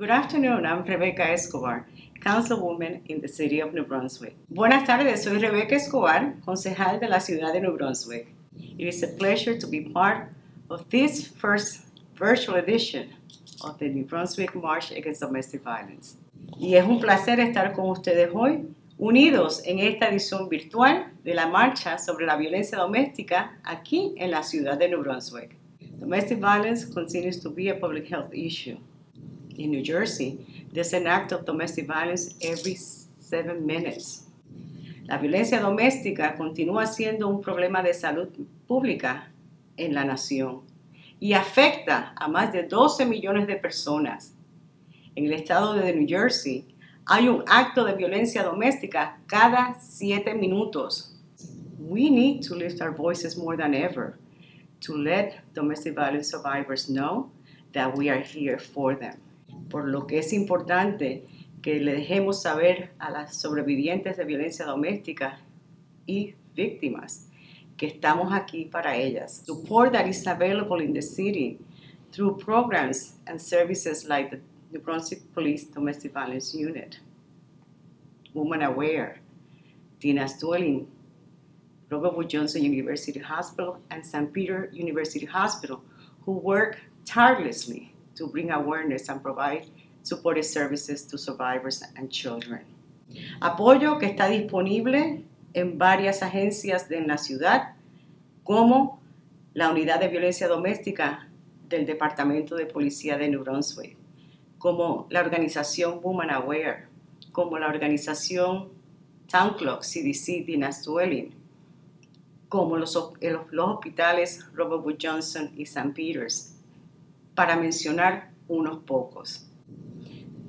Good afternoon, I'm Rebecca Escobar, Councilwoman in the City of New Brunswick. Buenas tardes, soy Rebecca Escobar, concejal de la ciudad de New Brunswick. It is a pleasure to be part of this first virtual edition of the New Brunswick March Against Domestic Violence. Y es un placer estar con ustedes hoy, unidos en esta edición virtual de la marcha sobre la violencia doméstica aquí en la ciudad de New Brunswick. Domestic violence continues to be a public health issue. In New Jersey, there's an act of domestic violence every seven minutes. La violencia doméstica continúa siendo un problema de salud pública en la nación y afecta a más de 12 millones de personas. En el estado de New Jersey hay un acto de violencia doméstica cada siete minutos. We need to lift our voices more than ever to let domestic violence survivors know that we are here for them. Por lo que es importante que le dejemos saber a las sobrevivientes de violencia doméstica y víctimas que estamos aquí para ellas. Support that is available in the city through programs and services like the New Brunswick Police Domestic Violence Unit, Woman Aware, Tina's Dwelling, Robert Johnson University Hospital, and St. Peter University Hospital, who work tirelessly to bring awareness and provide supportive services to survivors and children. Apoyo que está disponible en varias agencias de la ciudad, como la Unidad de Violencia Doméstica del Departamento de Policía de New Brunswick, como la organización Woman Aware, como la organización Town Clock CDC Dinas Dwelling, como los, los hospitales Robert Wood Johnson y St. Peter's, para mencionar unos pocos.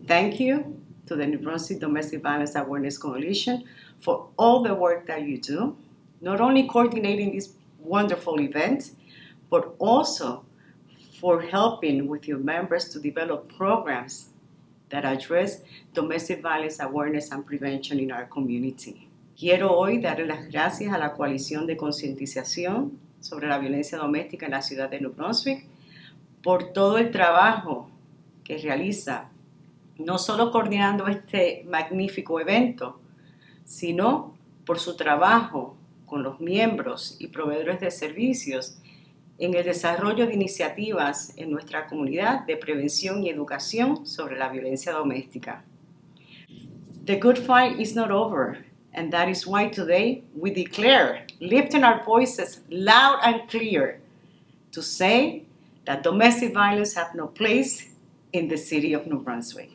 Thank you to the New Brunswick Domestic Violence Awareness Coalition for all the work that you do, not only coordinating this wonderful event, but also for helping with your members to develop programs that address domestic violence awareness and prevention in our community. Quiero hoy darle las gracias a la coalición de concientización sobre la violencia doméstica en la ciudad de New Brunswick por todo el trabajo que realiza, no solo coordinando este magnífico evento, sino por su trabajo con los miembros y proveedores de servicios en el desarrollo de iniciativas en nuestra comunidad de prevención y educación sobre la violencia doméstica. The good fight is not over, and that is why today we declare, lifting our voices loud and clear, to say that domestic violence have no place in the city of New Brunswick.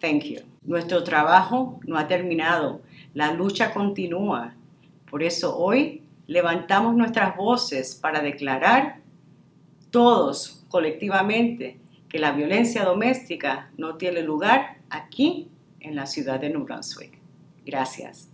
Thank you. Nuestro trabajo no ha terminado, la lucha continúa. Por eso hoy levantamos nuestras voces para declarar todos colectivamente que la violencia doméstica no tiene lugar aquí en la ciudad de New Brunswick. Gracias.